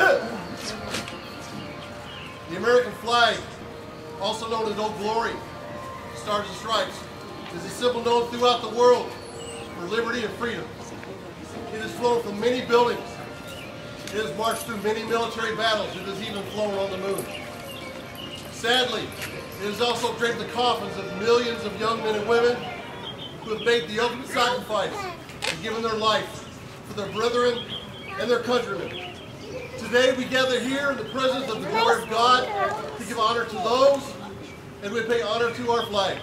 The American flag, also known as Old Glory, Stars and Stripes, is a symbol known throughout the world for liberty and freedom. It has flown from many buildings. It has marched through many military battles. It has even flown on the moon. Sadly, it has also draped the coffins of millions of young men and women who have made the ultimate sacrifice and given their life for their brethren and their countrymen. Today we gather here in the presence of the glory of God to give honor to those and we pay honor to our flag.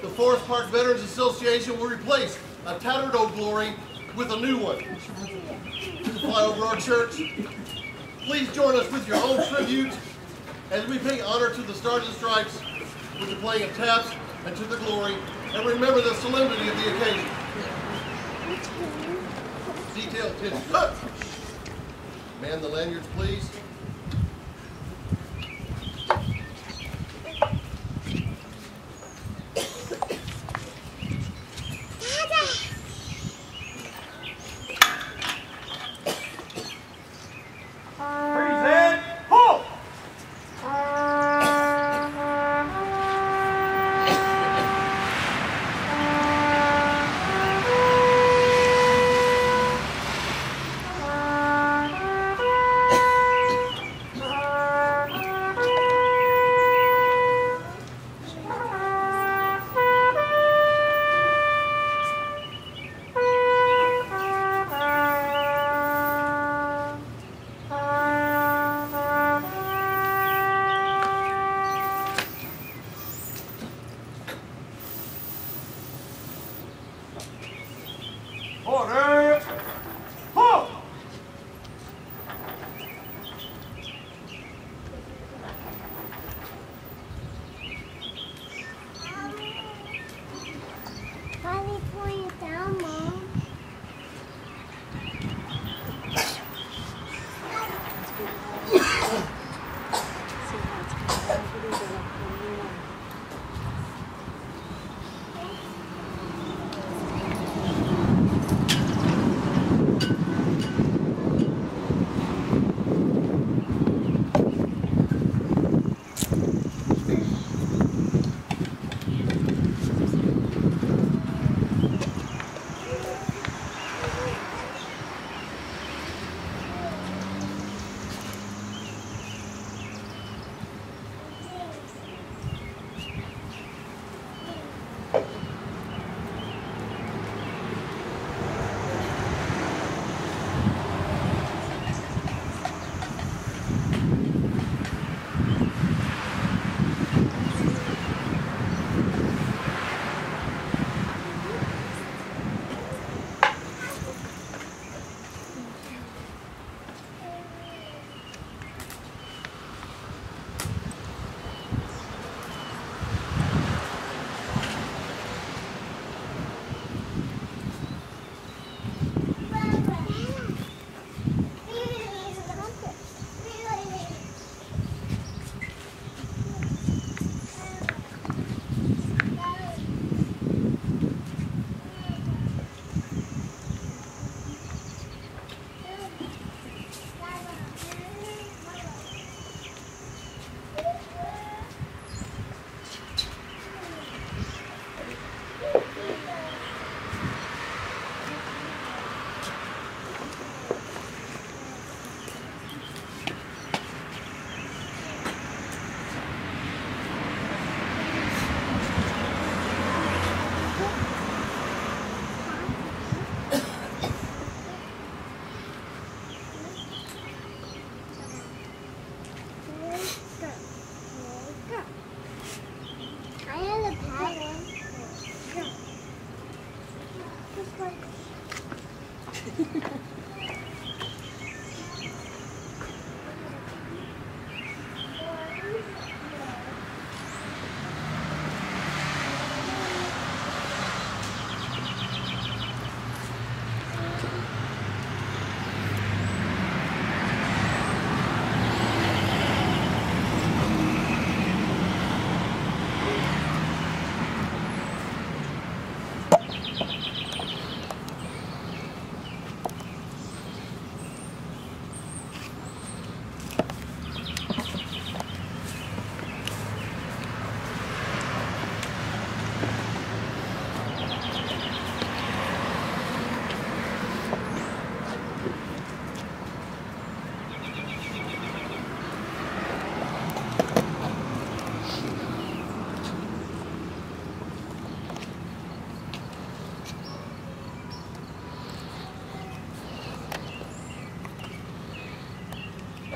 The Forest Park Veterans Association will replace a tattered old glory with a new one to fly over our church. Please join us with your own tribute as we pay honor to the Stars and Stripes with the playing of taps and to the glory and remember the solemnity of the occasion. Detail attention. Man the lanyards, please. Orando!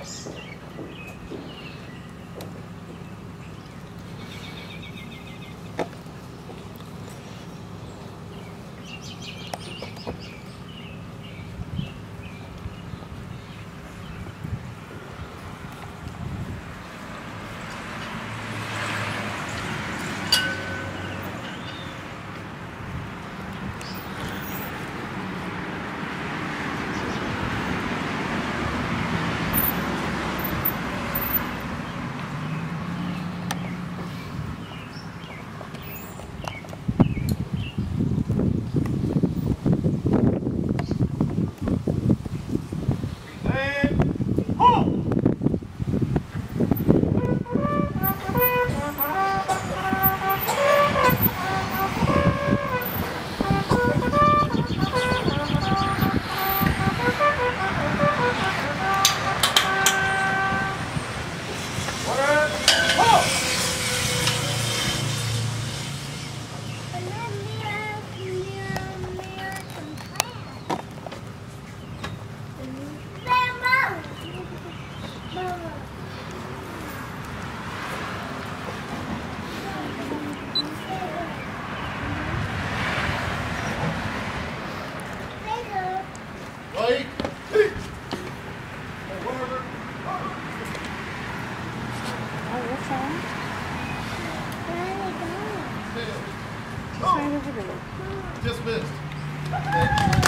Present. Wait. Dismissed. Thank you.